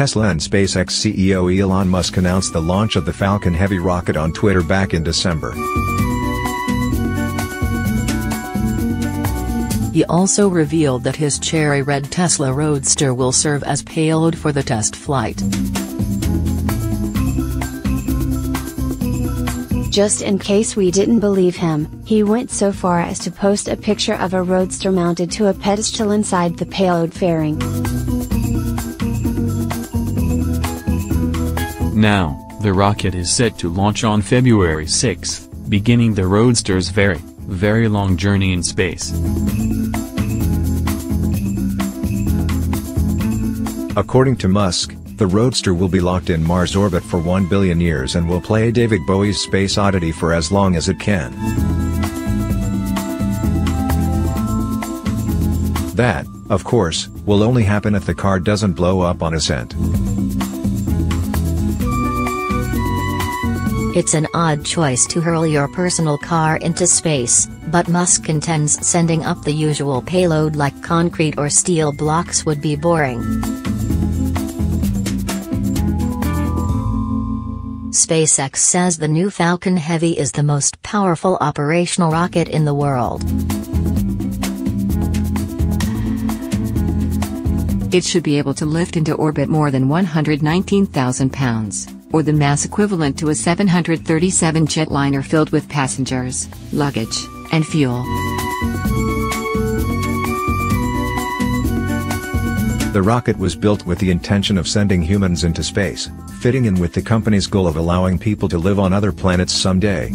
Tesla and SpaceX CEO Elon Musk announced the launch of the Falcon Heavy rocket on Twitter back in December. He also revealed that his cherry red Tesla Roadster will serve as payload for the test flight. Just in case we didn't believe him, he went so far as to post a picture of a roadster mounted to a pedestal inside the payload fairing. Now, the rocket is set to launch on February 6, beginning the Roadster's very, very long journey in space. According to Musk, the Roadster will be locked in Mars orbit for 1 billion years and will play David Bowie's Space Oddity for as long as it can. That, of course, will only happen if the car doesn't blow up on ascent. It's an odd choice to hurl your personal car into space, but Musk contends sending up the usual payload like concrete or steel blocks would be boring. SpaceX says the new Falcon Heavy is the most powerful operational rocket in the world. It should be able to lift into orbit more than 119,000 pounds, or the mass equivalent to a 737 jetliner filled with passengers, luggage, and fuel. The rocket was built with the intention of sending humans into space, fitting in with the company's goal of allowing people to live on other planets someday.